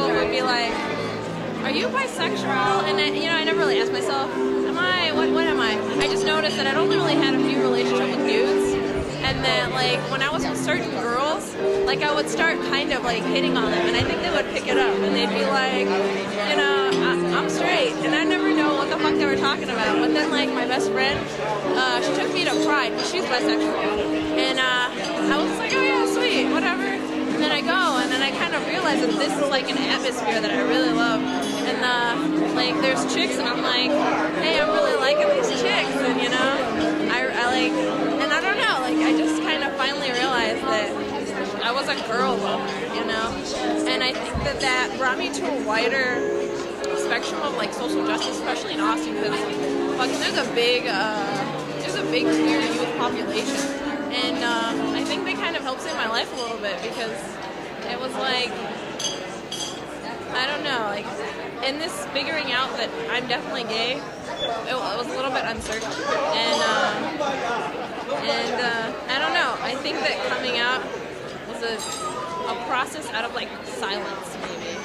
are like Are you bisexual? And I, you know, I never really asked myself, am I? What, what am I? I just noticed that I'd only really had a few relationships with dudes, and that like when I was with certain girls, like I would start kind of like hitting on them, and I think they would pick it up, and they'd be like, you know, I, I'm straight, and I never know what the fuck they were talking about. But then like my best friend, uh, she took me to Pride, she's bisexual, and uh, I was like, oh yeah, sweet, whatever. And then I go, and I kind realize that this is like an atmosphere that I really love. And uh, like, there's chicks, and I'm like, hey, I'm really liking these chicks, and you know, I, I like, and I don't know, like, I just kind of finally realized that I was a girl lover, you know, and I think that that brought me to a wider spectrum of like social justice, especially in Austin, because fucking there's a big, uh, there's a big queer youth population, and um, I think they kind of helped save my life a little bit because it was like, I don't know, like in this figuring out that I'm definitely gay, it, was a little bit uncertain, and um, and uh, I don't know. I think that coming out was a a process out of like silence, maybe,